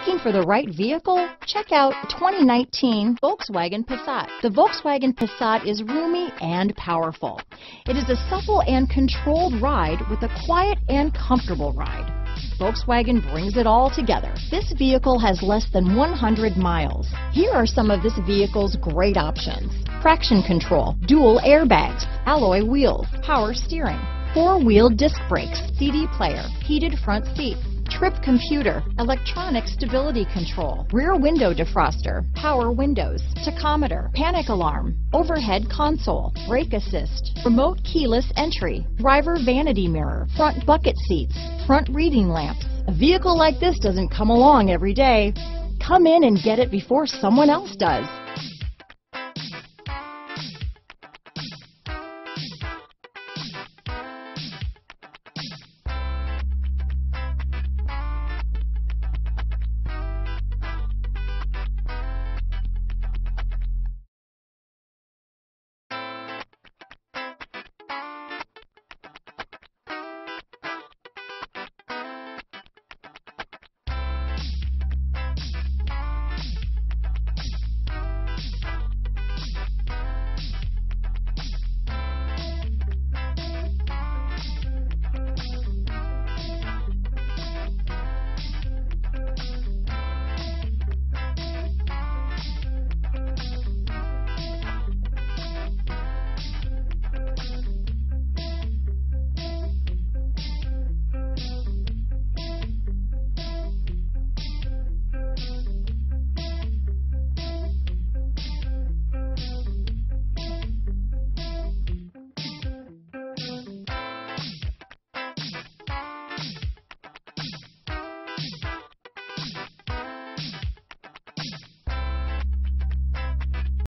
Looking for the right vehicle? Check out 2019 Volkswagen Passat. The Volkswagen Passat is roomy and powerful. It is a supple and controlled ride with a quiet and comfortable ride. Volkswagen brings it all together. This vehicle has less than 100 miles. Here are some of this vehicle's great options. Traction control, dual airbags, alloy wheels, power steering, four-wheel disc brakes, CD player, heated front seats, trip computer, electronic stability control, rear window defroster, power windows, tachometer, panic alarm, overhead console, brake assist, remote keyless entry, driver vanity mirror, front bucket seats, front reading lamps. A vehicle like this doesn't come along every day. Come in and get it before someone else does.